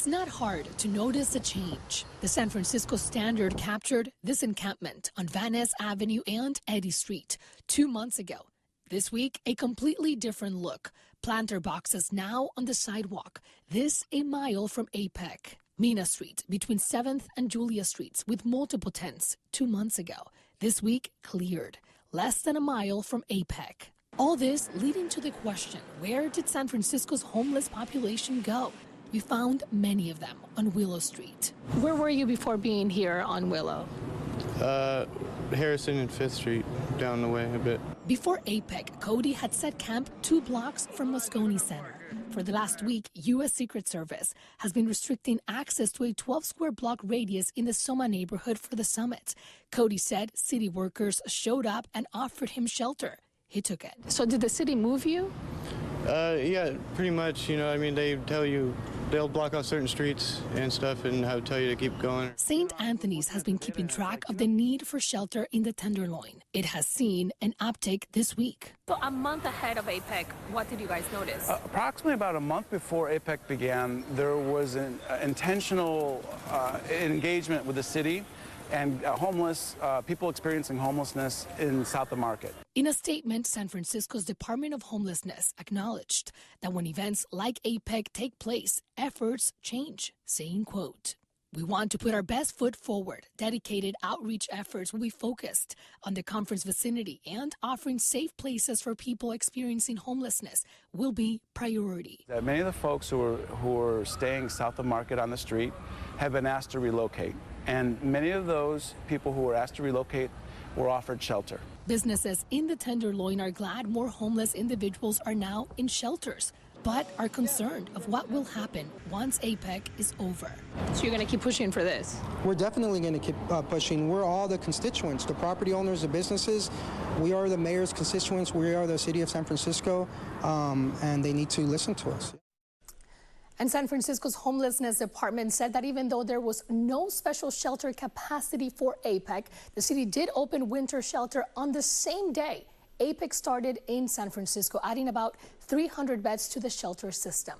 It's not hard to notice a change. The San Francisco Standard captured this encampment on Van Ness Avenue and Eddy Street two months ago. This week, a completely different look. Planter boxes now on the sidewalk. This a mile from APEC. Minna Street between 7th and Julia Streets with multiple tents two months ago. This week, cleared. Less than a mile from APEC. All this leading to the question where did San Francisco's homeless population go? We found many of them on Willow Street. Where were you before being here on Willow? Uh, Harrison and Fifth Street, down the way a bit. Before APEC, Cody had set camp two blocks from Moscone Center. For the last week, U.S. Secret Service has been restricting access to a 12 square block radius in the Soma neighborhood for the summit. Cody said city workers showed up and offered him shelter. He took it. So, did the city move you? Uh, yeah, pretty much. You know, I mean, they tell you they'll block off certain streets and stuff and have tell you to keep going. St. Anthony's has been keeping track of the need for shelter in the Tenderloin. It has seen an uptick this week. So a month ahead of APEC, what did you guys notice? Uh, approximately about a month before APEC began, there was an uh, intentional uh, engagement with the city and uh, homeless uh, people experiencing homelessness in South of Market. In a statement, San Francisco's Department of Homelessness acknowledged that when events like APEC take place, efforts change, saying, quote, we want to put our best foot forward. Dedicated outreach efforts will be focused on the conference vicinity and offering safe places for people experiencing homelessness will be priority. Uh, many of the folks who are, who are staying south of Market on the street have been asked to relocate. And many of those people who were asked to relocate were offered shelter. Businesses in the Tenderloin are glad more homeless individuals are now in shelters but are concerned of what will happen once APEC is over. So you're going to keep pushing for this? We're definitely going to keep uh, pushing. We're all the constituents, the property owners, the businesses. We are the mayor's constituents. We are the city of San Francisco, um, and they need to listen to us. And San Francisco's homelessness department said that even though there was no special shelter capacity for APEC, the city did open winter shelter on the same day APEC started in San Francisco, adding about 300 beds to the shelter system.